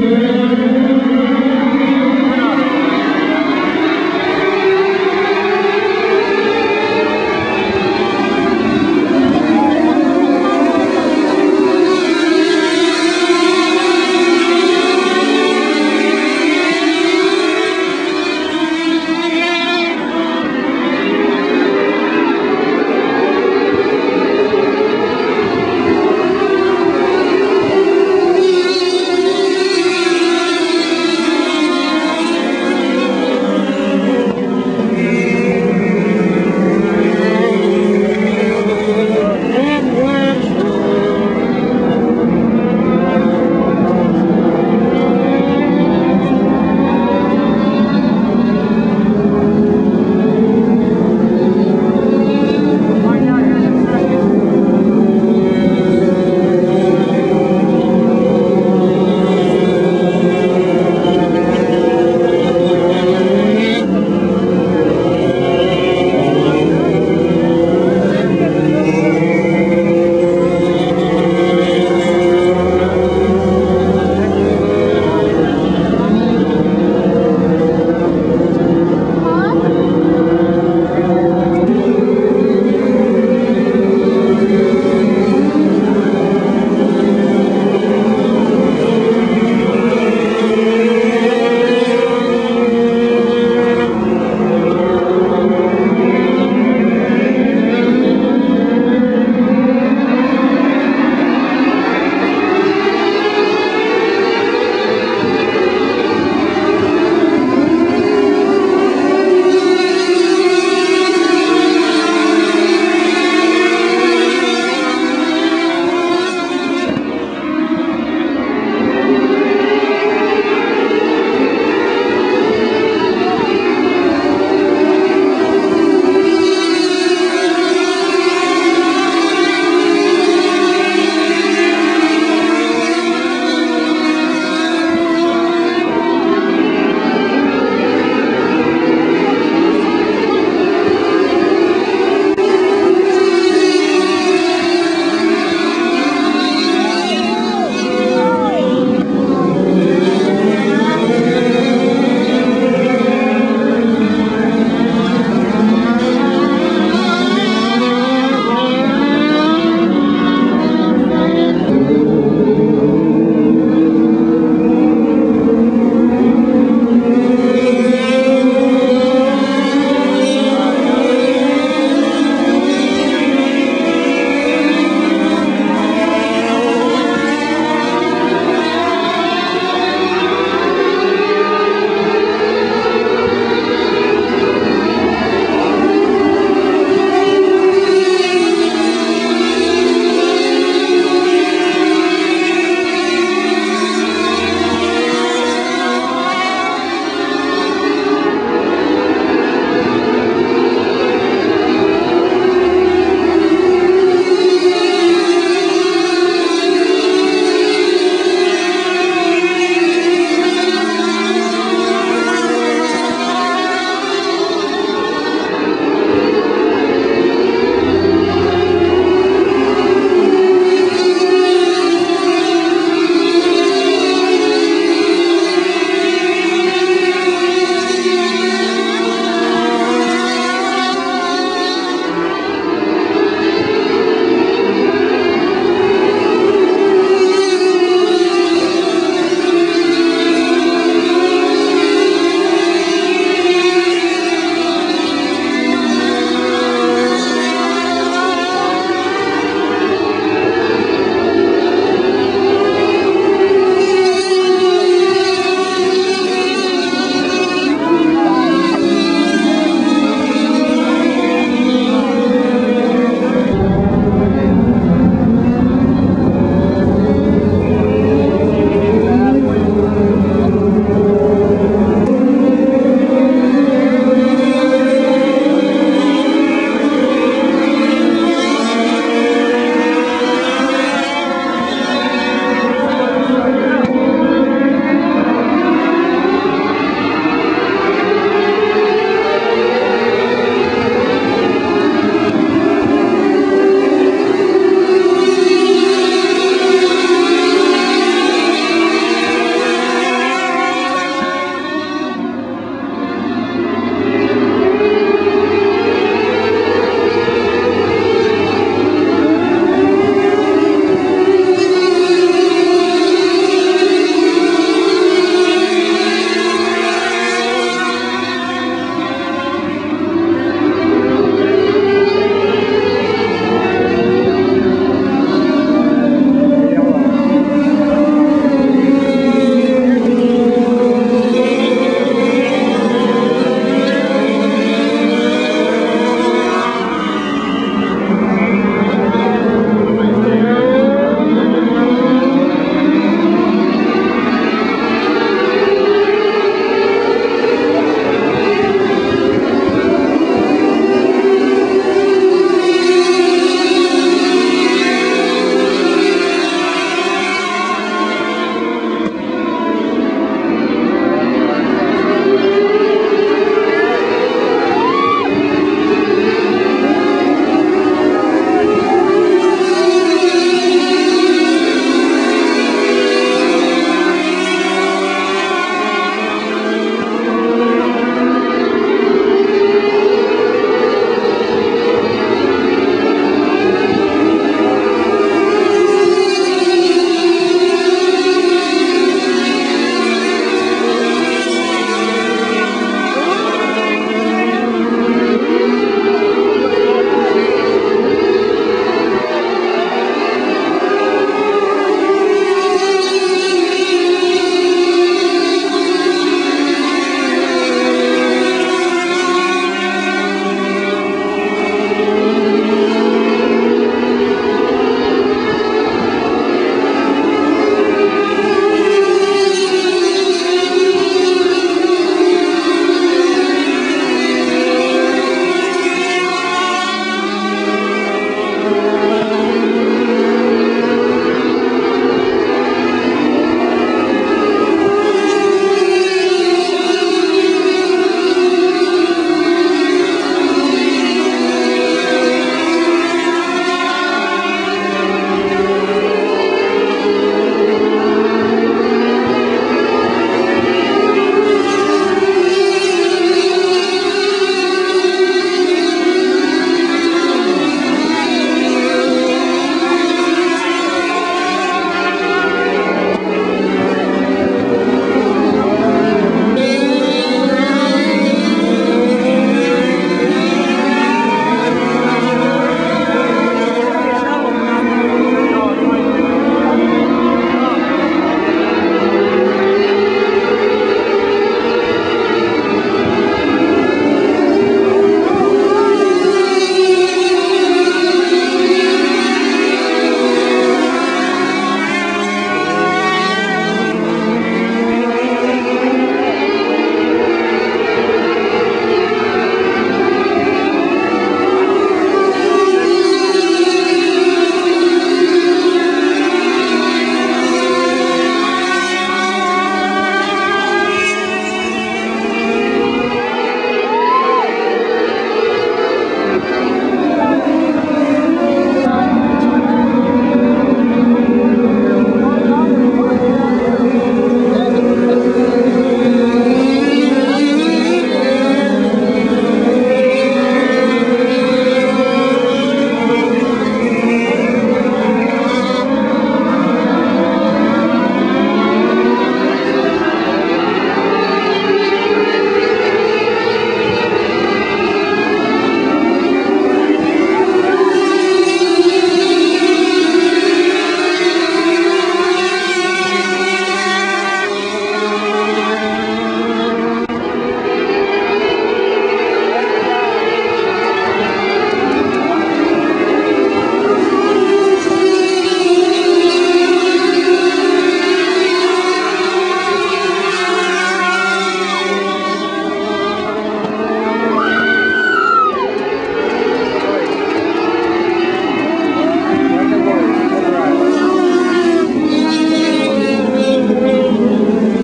Yeah.